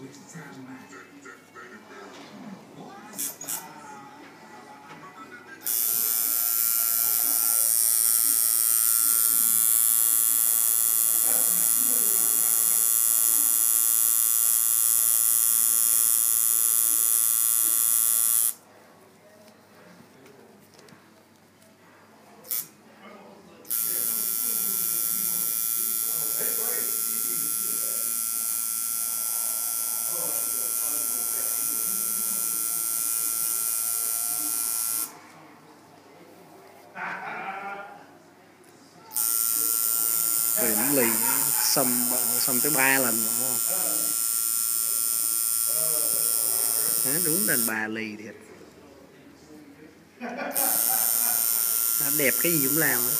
with friends. về nó lì xâm xâm tới ba lần đúng không à, đúng đàn bà lì thiệt đã đẹp cái gì cũng làm đó.